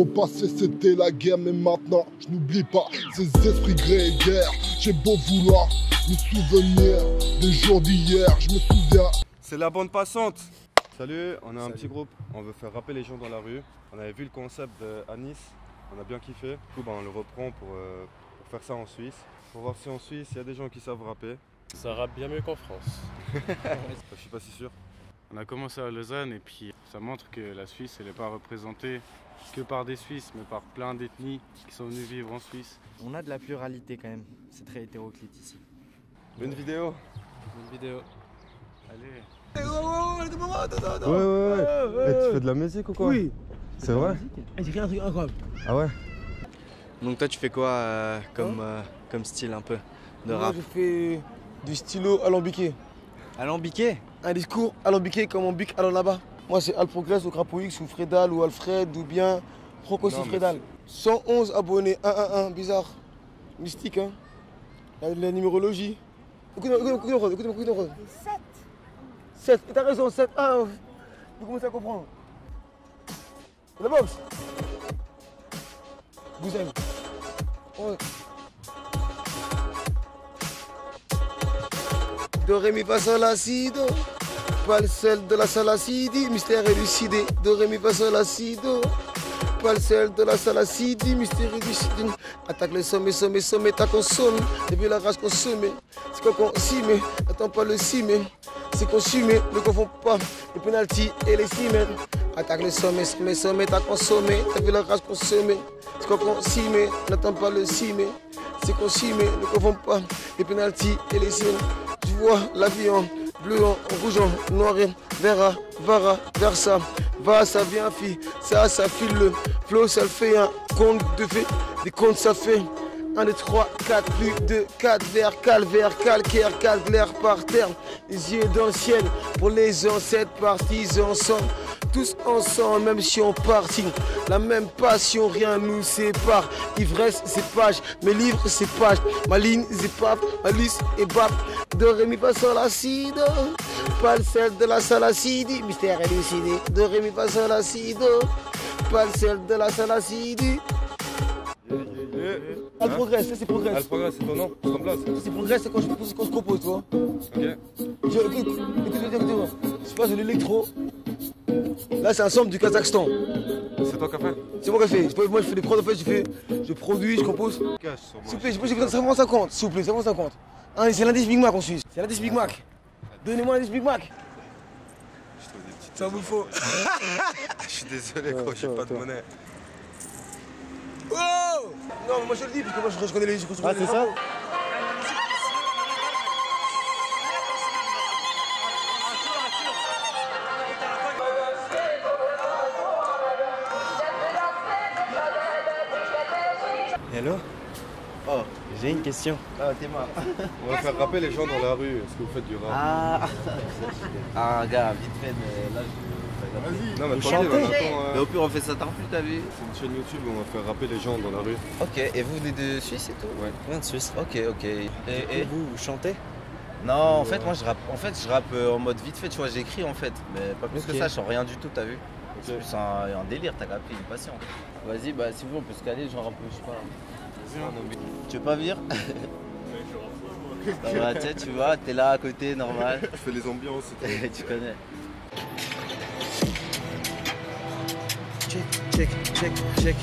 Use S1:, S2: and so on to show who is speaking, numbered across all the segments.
S1: Au passé c'était la guerre, mais maintenant je n'oublie pas ces esprits grégaires. J'ai beau vouloir me souvenir des jours d'hier, je me souviens.
S2: C'est la bande passante. Salut, on a un petit groupe, on veut faire rapper les gens dans la rue. On avait vu le concept à Nice, on a bien kiffé. Du coup, bah, on le reprend pour, euh, pour faire ça en Suisse. Pour voir si en Suisse, il y a des gens qui savent rapper.
S3: Ça rappe bien mieux qu'en France.
S2: Je suis pas si sûr.
S4: On a commencé à Lausanne et puis ça montre que la Suisse, elle n'est pas représentée que par des Suisses, mais par plein d'ethnies qui sont venues vivre en Suisse.
S5: On a de la pluralité quand même, c'est très hétéroclite ici.
S2: Une vidéo
S3: Une vidéo.
S4: Allez.
S2: Ouais, ouais, ouais. Eh, tu fais de la musique ou quoi
S6: Oui.
S2: C'est vrai
S6: J'ai fait un truc incroyable.
S2: Ah ouais
S5: Donc toi tu fais quoi euh, comme, euh, comme style un peu de
S6: Moi,
S5: rap
S6: je fais du stylo alambiqué.
S5: Alambiqué?
S6: Un discours alambiqué comme on bique allant là-bas. Moi, c'est Al Progress ou Crapo X ou Fredal ou Alfred ou bien Rocco
S2: Non, mais
S6: Fredal. 111 abonnés, 111, bizarre. Mystique, hein. La, la numérologie. Écoute-moi, écoute-moi, écoute-moi, écoute-moi. 7. 7, t'as raison, 7. Ah, vous commencez à comprendre. La boxe. Vous aimez. Ouais. Do, ré, mi, fa, sol, la, si, do. Pas le sel de la salacidi, mystère élucidé. Do, ré, mi, fa, sol, la, si, do. Pas le sel de la salacidi, mystère élucidé. Attaque le sommet, sommet, sommet, t'as consommé. Depuis la rage consommée. C'est quoi met Attends pas le cimer. C'est consumé, ne confond pas les penalty et les cimets. Attaque le sommet, sommet, sommet, t'as consommé. T'as vu la rage consommée. C'est quoi met N'attends pas le cimer. C'est consumé, ne confond pas les penalty et les cimets. Tu vois la vie en bleu, en rouge, noir verra, vara, versa. Va, ça vient, fille, ça, ça file le flow, ça le fait un compte de fait. Des comptes, ça fait 1, 2, 3, 4, plus de 4 vers calvaire, calcaire, calclaire par terre. Les yeux dans le ciel pour les ancêtres partis ensemble. Tous ensemble, même si on partit. La même passion, rien nous sépare. Ivresse, c'est page, mes livres, c'est page. Ma ligne, c'est pape, ma liste est bap. De Rémi passant l'acide. Pas le sel de la salacidi, mystère élucidé. De Rémi passant l'acide. Pas le sel de la salacidi. Elle progresse, ça c'est progresse.
S2: Elle progresse, c'est ton nom C'est ton place
S6: C'est progresse, c'est quand je c'est quand je compose, tu vois.
S2: Ok.
S6: Je, écoute, écoute, écoute, écoute, écoute. Je passe de l'électro. Là, c'est un sample du Kazakhstan.
S2: C'est toi qui as fait
S6: C'est moi qui ai fait. Je peux- Moi, je fais des prods, en fait, je fais, je produis, je compose. S'il vous plaît, j'ai besoin de 50, s'il vous plaît, 50. Ah, c'est l'indice Big Mac en Suisse. C'est l'indice Big Mac. Donnez-moi l'indice Big Mac.
S2: Je trouve des petites-
S6: Ça vous faut.
S2: Je suis désolé, gros, j'ai pas de monnaie.
S6: Oh Non, mais moi je le dis, parce que moi je, je connais les. Je connais les
S5: Hello Oh, j'ai une question. Ah, t'es mort.
S2: On va faire rapper les gens dans la rue. Est-ce que vous faites du rap?
S5: Ah Ah, gars, vite fait, mais là je.
S2: Non, mais
S5: Vous chantez?
S2: euh,
S5: Mais au pire, on fait ça tant plus, t'as vu?
S2: C'est une chaîne YouTube où on va faire rapper les gens dans la rue.
S5: Ok, et vous venez de Suisse et tout?
S2: Ouais.
S5: Vient de Suisse. Ok, ok. Et, et vous, vous chantez? Non, en fait, moi je rappe. En fait, je rappe euh, en mode vite fait, tu vois, j'écris en fait. Mais pas plus que ça, je sens rien du tout, t'as vu C'est plus un, un délire, t'as capté, une passion. Vas-y, bah si vous, on peut se caler, genre un peu, je sais pas. Tu veux pas venir? Va, tu vois, t'es là à côté, normal.
S2: Je fais les ambiances et tout.
S5: tu connais. Check, check, check, check.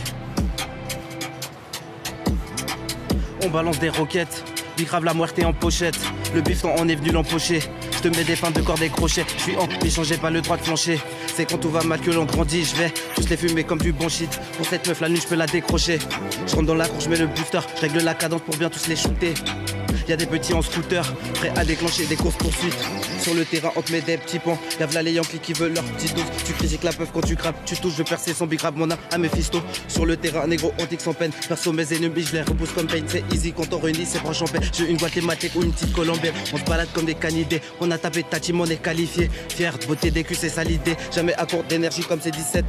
S5: On balance des roquettes, grave la muerte en pochette. Le bifton, on est venu l'empocher. Je te mets des fins de corps des crochets. Je suis en échangé pas le droit de flancher. C'est quand tout va mal que l'on grandit. Je vais tous les fumer comme du bon shit. Pour cette meuf, la nuit, je peux la décrocher. Je rentre dans la cour, je mets le booster. Je règle la cadence pour bien tous les shooter. Y a des petits en scooter, prêts à déclencher des courses poursuites. Sur le terrain, on te met des petits ponts. Y'a v'là les Yankees qui veulent leur petite dose. Tu critiques la peuf quand tu crapes, tu touches, je percer son big rap, mon âme à mes fistos. Sur le terrain, négro, on dit que sans peine. Perso, mes ennemis, je les repousse comme pain. C'est easy quand on réunit, c'est proches en paix. J'ai une guatémaltèque ou une petite colombienne. On se balade comme des canidés. On a tapé Tati, on est qualifié. Fier de beauté des culs, c'est ça l'idée. Jamais à court d'énergie comme c'est 17.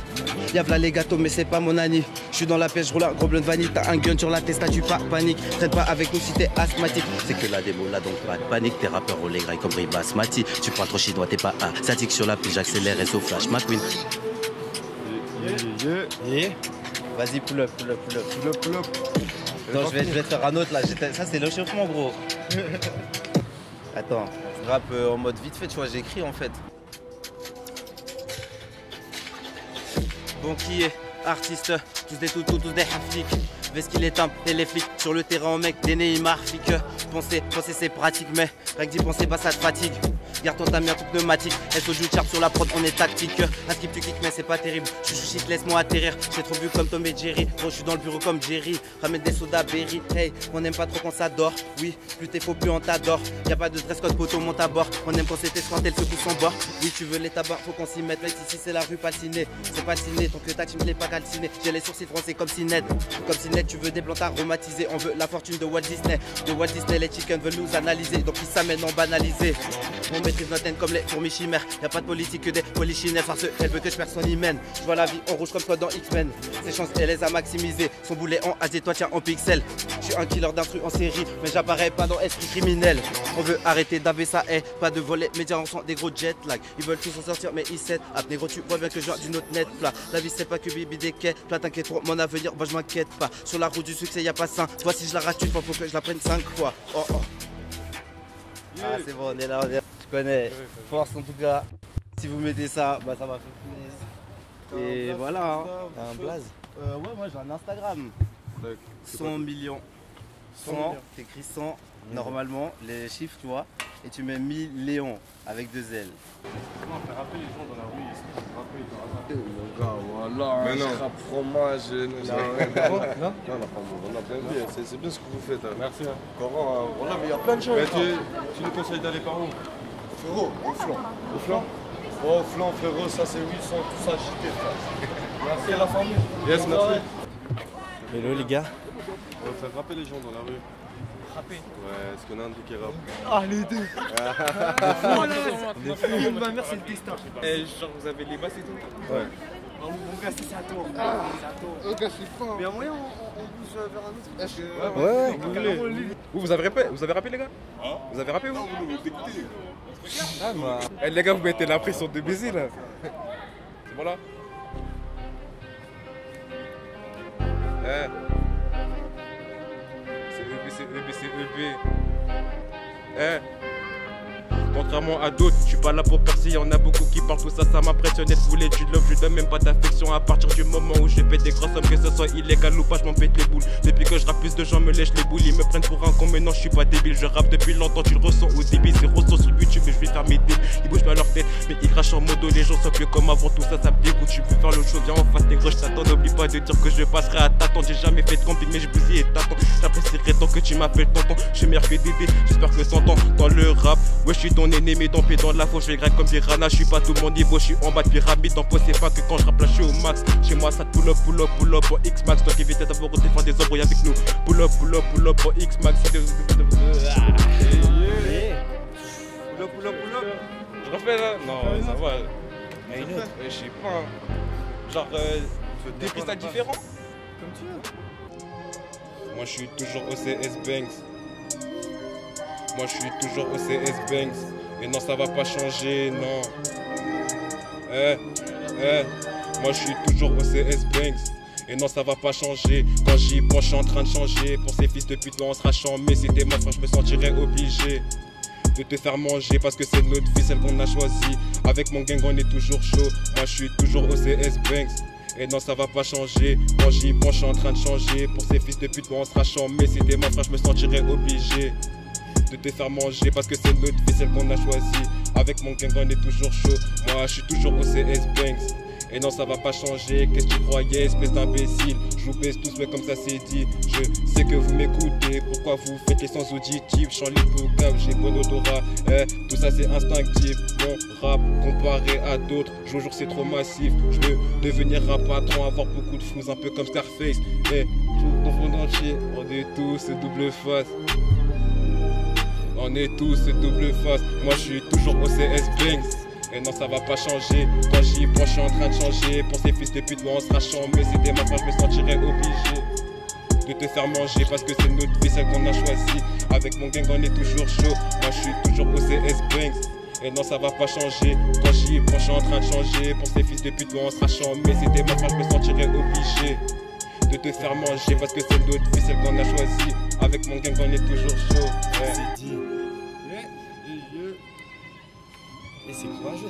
S5: Y'a v'là les gâteaux, mais c'est pas mon ani. Je suis dans la pêche, roule un gros bleu de vanille. T'as un gun sur la testa, tu pas panique. Traite pas avec nous si t'es asthmatique. C'est que la démo là, donc pas de panique. T'es rappeur au les grailles comme Riba Basmati. Tu parles trop chinois, t'es pas asiatique sur la pile. J'accélère et sauf flash McQueen. Et Vas-y, pull up, pull up, pull up.
S2: Pull up, pull up.
S5: Attends, je vais, je vais te faire un autre là. Ça, c'est l'échauffement, gros. Attends, je rappe euh, en mode vite fait, tu vois, j'écris en fait. Banquier, artiste, tous des toutous, tous des hafliks. Vest qu'il est un et les flics sur le terrain, mec, des Neymar, flic. Penser, penser c'est pratique, mais rien que d'y penser, bah ça te fatigue. Garde ton tamis, un truc pneumatique. SO du sharp sur la prod, on est tactique. Un skip tu kick, mais c'est pas terrible. Je suis laisse-moi atterrir. J'ai trop vu comme Tom et Jerry. Gros, je suis dans le bureau comme Jerry. Ramène des sodas berry. Hey, on aime pas trop quand ça dort. Oui, plus t'es faux, plus on t'adore. Y a pas de dress code poteau, monte à bord. On aime quand c'était quand elle secoue son bord. Oui, tu veux les tabacs, faut qu'on s'y mette. Mec, ici c'est la rue, ciné. C'est ciné, tant que ta team n'est pas calciné. J'ai les sourcils français comme Cinet. Comme Cinet, tu veux des plantes aromatisées. On veut la fortune de Walt Disney. De Walt Disney, les chickens veulent nous analyser. Donc ils s'amènent en banalisé. On maîtrise notre comme les fourmis chimères. Y a pas de politique que des polichinelles. Parce elle veut que je perds son hymen. Je vois la vie en rouge comme toi dans X-Men. Ses chances, elle les a maximisées. Son boulet en HD, toi tiens en pixel. Je suis un killer d'instru en série. Mais j'apparais pas dans esprit criminel. On veut arrêter d'aver ça est. Pas de volet, médias, on sent des gros jet lag. Ils veulent tous s'en sortir, mais ils cèdent. Ah, négro, tu vois bien que je viens d'une autre net plat. La vie, c'est pas que bibi des quais. Toi, t'inquiète trop, mon avenir, moi je m'inquiète pas. Sur la route du succès, y a pas ça. Toi, si je la rate une fois, faut que je la prenne cinq fois. Oh oh. Ah, c'est bon, on est là, on est là. Je connais. Force en tout cas. Si vous mettez ça, bah ça va faire plaisir. Et voilà. hein.
S6: T'as un blaze
S5: Euh, ouais, moi j'ai un Instagram.
S2: Tac, c'est
S5: 100 millions. 100, t'écris 100 normalement, les chiffres, tu vois. Et tu mets 1000 Léon avec deux L.
S4: Rappeler les gens dans la rue, ils se rappeler
S7: voilà,
S2: Mais non.
S7: je fromage. Non, non, non, on a bien dit, c'est- bien ce que vous faites. hein.
S4: Merci. hein.
S7: Coran, hein, voilà, mais il y a plein de gens.
S2: Mais tu nous conseilles d'aller par où?
S7: Frérot, au flanc. Au flanc Oh, au flanc, frérot, ça c'est 800, tout ça agité, frère. Merci à la famille.
S2: Yes, merci.
S5: Hello les gars.
S2: On va faire rapper les gens dans la rue. Rapper Ouais, est-ce qu'on a un truc qui rappe
S8: Ah les deux Ma mère c'est le destin Et genre vous avez les basses et tout
S2: Ouais.
S8: Oh, moyen on, bouge vers un autre vous
S9: avez rappé, les gars Vous avez rappé vous
S8: Ah bah
S9: Eh les gars, vous mettez l'impression de baiser là. C'est bon là Eh. C'est EB, c'est c'est. Eh. Contrairement à d'autres, je suis pas là pour percer, y'en a beaucoup qui parlent, tout ça, ça m'impressionne. Vous voulez du love, je donne même pas d'affection à partir du moment où je pète des grosses sommes, que ce soit illégal ou pas, je m'en pète les boules. Depuis que je rappe, plus de gens me lèchent les boules, ils me prennent pour un con, mais non, je suis pas débile. Je rappe depuis longtemps, tu le ressens au débit, c'est ressent sur YouTube je vais faire mes. Ils bougent pas leur tête, mais ils crachent en modo, les gens sont plus comme avant, tout ça, ça me dégoûte. Tu peux faire l'autre chose, viens en face, négro, je t'attends, n'oublie pas de dire que je passerai à t'attendre. J'ai jamais fait de camping, mais je bousille et t'attends. J'apprécierais tant que tu m'appelles tonton, je suis meilleur que j'espère que le rap. Je suis ennemi, ton pied dans la fauche, je comme piranha, je suis pas tout mon niveau, je suis en bas de pyramide, en pot, c'est pas que quand je rappe là, je suis au max. Chez moi, ça pull up, pull up, pull up pour X-Max, toi qui évites d'avoir osé faire des embrouilles avec nous. Pull up, pull up, pull up pour X-Max.
S2: Pull up, pull up, pull up.
S9: Je refais là Non, ça va. Ouais, Je sais pas. hein. Genre, euh, des pistes différents
S8: Comme tu veux
S9: Moi je suis toujours au CS Banks. Moi je suis toujours au CS Banks. Et non, ça va pas changer, non. Eh, eh. Moi je suis toujours au CS Banks. Et non, ça va pas changer. Quand j'y pense, je suis en train de changer. Pour ces fils de pute, on sera mais Si t'es ma frère, je me sentirais obligé de te faire manger parce que c'est notre vie, celle qu'on a choisie. Avec mon gang, on est toujours chaud. Moi, je suis toujours au CS Banks. Et non, ça va pas changer. Quand j'y pense, je suis en train de changer. Pour ces fils de pute, on sera mais Si t'es ma frère, je me sentirais obligé de te faire manger parce que c'est notre vie, celle qu'on a choisie. Avec mon gang, on est toujours chaud. Moi, je suis toujours au CS Banks. Et non, ça va pas changer. Qu'est-ce que tu croyais, espèce d'imbécile? Je vous baisse tous, mais comme ça c'est dit. Je sais que vous m'écoutez. Pourquoi vous faites les sens auditifs? Chant l'hypocampe, j'ai bon odorat. Eh, tout ça c'est instinctif. Mon rap, comparé à d'autres, jour jour c'est trop massif. Je veux devenir rap patron, avoir beaucoup de fous, un peu comme Scarface. Eh, tout monde entier, on est tous double face. On est tous double face. Moi je suis toujours au CS Banks. Et non, ça va pas changer. Quand j'y pense, je suis en train de changer. Pour ces fils de pute, moi on sera mais Si t'es ma femme, je me sentirais obligé de te faire manger parce que c'est notre vie, celle qu'on a choisie. Avec mon gang, on est toujours chaud. Moi je suis toujours au CS Banks. Et non, ça va pas changer. Quand j'y pense, je suis en train de changer. Pour ces fils de pute, moi on sera mais Si t'es ma femme, je me sentirais obligé veut te faire manger parce que c'est l'autre vie, celle qu'on a choisi. Avec mon gang, on est toujours chaud.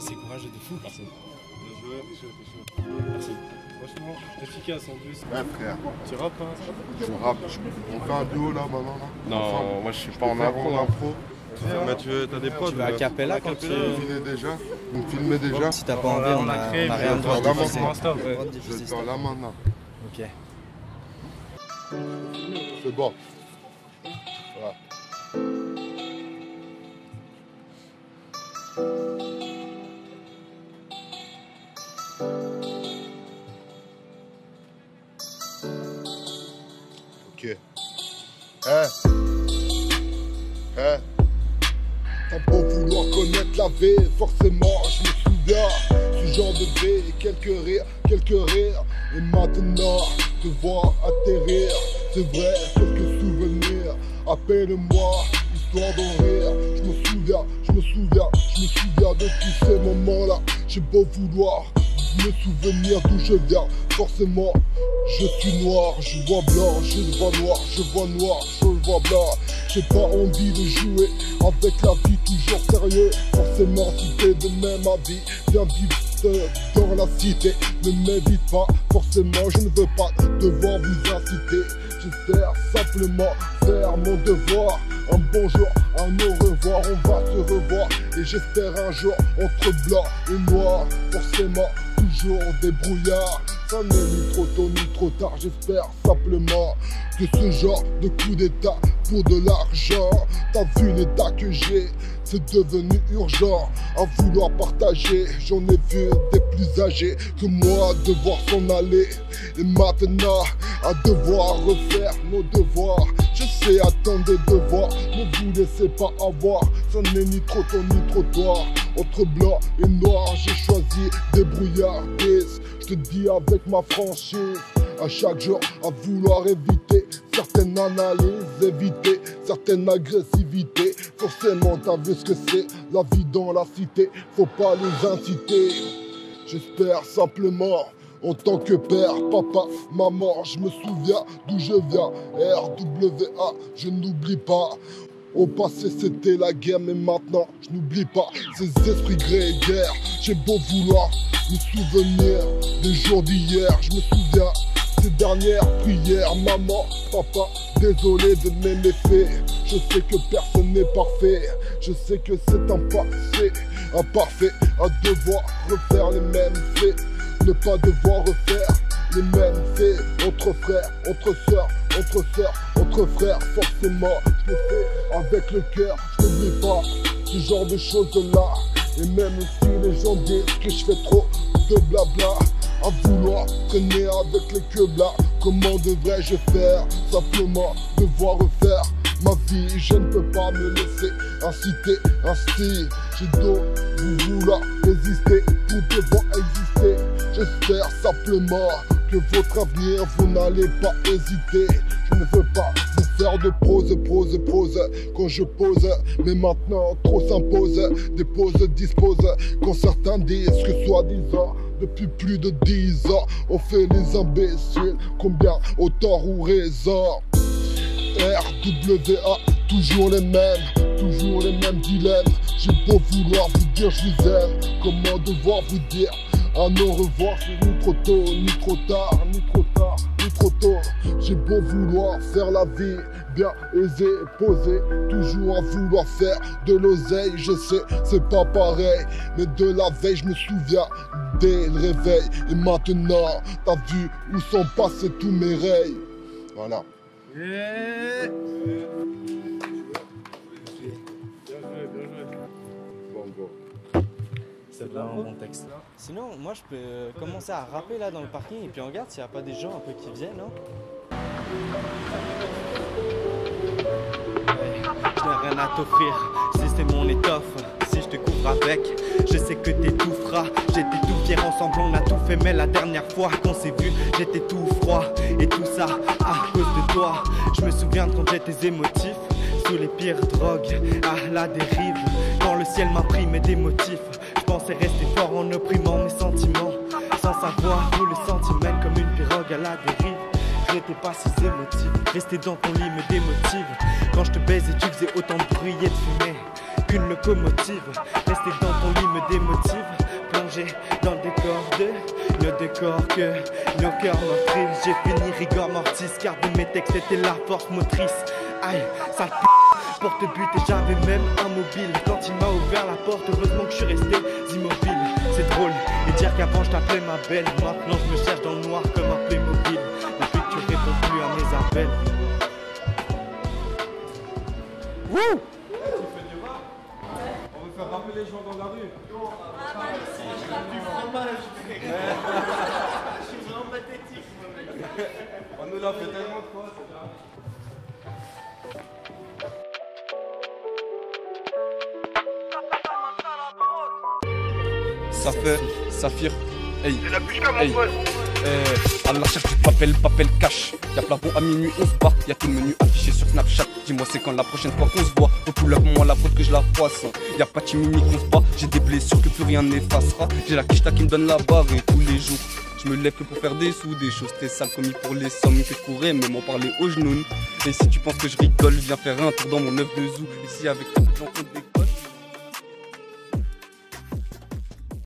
S10: C'est courageux, c'est courageux de fou. Merci.
S4: Bien joué, t'es chaud, t'es chaud. Merci. Franchement, efficace en plus.
S1: Ouais, frère.
S4: Tu rappes, hein
S1: Je rappe. On fait un duo là maintenant là
S9: Non,
S1: Ensemble.
S9: moi je suis pas en impro.
S1: en impro.
S2: Mais tu veux, t'as des prods
S10: Tu vas à
S2: là
S10: Capella quand tu.
S1: Vous filmez déjà Vous me filmez déjà
S10: Si t'as pas envie, on a,
S4: créé,
S10: on a
S4: puis
S10: rien
S1: on
S10: de droit de
S1: vraiment
S10: diffuser.
S1: Je vais
S10: te
S1: faire là maintenant.
S10: Ok.
S1: C'est bon. Voilà. Ok. Hein? Hein? T'as beau vouloir connaître la vie, forcément je me souviens Ce genre de vie, quelques rires, quelques rires. Et maintenant, te voir atterrir. C'est vrai, quelques souvenirs Appelle-moi, histoire d'en rire. Je me souviens, je me souviens, je me souviens de tous ces moments-là. J'ai beau vouloir me souvenir d'où je viens. Forcément, je suis noir, je vois blanc, je vois noir, je vois noir, je vois blanc. J'ai pas envie de jouer avec la vie toujours sérieux Forcément si t'es de même avis Viens vivre dans la cité Ne m'évite pas. Forcément je ne veux pas devoir vous inciter. J'espère simplement faire mon devoir. Un bonjour, un au revoir, on va se revoir. Et j'espère un jour entre blanc et noir Forcément toujours des brouillards ça n'est ni trop tôt ni trop tard, j'espère simplement que ce genre de coup d'état pour de l'argent, t'as vu l'état que j'ai, c'est devenu urgent à vouloir partager. J'en ai vu des plus âgés que moi devoir s'en aller et maintenant à devoir refaire nos devoirs. Je sais attendre des devoirs, ne vous laissez pas avoir, ça n'est ni trop tôt ni trop tard. Entre blanc et noir, j'ai choisi des brouillardises. Je te dis avec ma franchise, à chaque jour à vouloir éviter certaines analyses, éviter certaines agressivités. Forcément, t'as vu ce que c'est la vie dans la cité, faut pas les inciter. J'espère simplement. En tant que père, papa, maman, je me souviens d'où je viens. RWA, je n'oublie pas. Au passé c'était la guerre, mais maintenant je n'oublie pas ces esprits grégaires. J'ai beau vouloir me souvenir des jours d'hier, je me souviens ces dernières prières. Maman, papa, désolé de mes méfaits. Je sais que personne n'est parfait, je sais que c'est un passé imparfait à devoir refaire les mêmes faits. Ne pas devoir refaire les mêmes faits entre frères, entre sœurs, entre sœurs, entre frères. Forcément, je le fais avec le cœur, je n'oublie pas ce genre de choses-là. Et même si les gens disent que je fais trop de blabla, à vouloir traîner avec les queblas, comment devrais-je faire Simplement devoir refaire ma vie, je ne peux pas me laisser inciter ainsi. J'ai vous vouloir résister pour devoir exister. J'espère simplement que votre avenir, vous n'allez pas hésiter. Je ne veux pas faire de prose, prose, prose quand je pose. Mais maintenant, trop s'impose. Des pauses disposent quand certains disent que soi-disant. Depuis plus de dix ans, on fait les imbéciles. Combien au tort ou raison? RWA, toujours les mêmes, toujours les mêmes dilemmes. J'ai beau vouloir vous dire je vous aime, comment devoir vous dire? Un au revoir, c'est ni trop tôt, ni trop tard, ni trop tard, ni trop tôt. J'ai beau vouloir faire la vie bien aisée, posée, toujours à vouloir faire de l'oseille. Je sais, c'est pas pareil, mais de la veille, je me souviens dès le réveil. Et maintenant, t'as vu où sont passés tous mes rêves. Voilà. Bon, bon.
S10: C'est vraiment un bon texte. Sinon, moi, je peux commencer à rapper là dans le parking et puis on regarde s'il n'y a pas des gens un peu qui viennent. Hein. T'offrir, si c'est mon étoffe, si je te couvre avec, je sais que t'étoufferas. J'étais tout fier ensemble, on a tout fait, mais la dernière fois qu'on s'est vu, j'étais tout froid. Et tout ça à cause de toi. Je me souviens de quand j'étais émotif, sous les pires drogues, à la dérive. Quand le ciel m'a pris mes motifs, je pensais rester fort en opprimant mes sentiments, sans savoir où le sentiment comme une pirogue à la dérive. T'es pas si émotive. Rester dans ton lit me démotive. Quand je te baise et tu faisais autant de bruit et de fumée qu'une locomotive. Rester dans ton lit me démotive. Plonger dans le décor de nos décors que nos cœurs m'offrissent. J'ai fini rigor mortis car de mes textes c'était la force motrice. Aïe, ça p porte but et j'avais même un mobile. Quand il m'a ouvert la porte, heureusement que je suis resté immobile. C'est drôle et dire qu'avant je t'appelais ma belle. Maintenant je me cherche dans le noir comme un Playmobil. Appels. Wouh!
S2: On veut faire rappeler les gens dans la rue.
S8: Je suis vraiment pathétique.
S2: On nous l'a fait tellement de fois. c'est grave.
S11: Ça fait Saphir. Hey. Hey. Eh, à la recherche du papel, papel cash. Y'a plafond à minuit, on se bat. Y'a tout le menu affiché sur Snapchat. Dis-moi, c'est quand la prochaine fois qu'on se voit? Recouleur moi la faute que je la poisse. Y'a pas de chimini qu'on se bat. J'ai des blessures que plus rien n'effacera. J'ai la quicheta qui me donne la barre et tous les jours. Je me lève que pour faire des sous, des choses très sales commis pour les sommes que je pourrais même en parler aux genoux. Et si tu penses que je rigole, viens faire un tour dans mon œuf de zoo. Ici avec tout l'enfant d'école.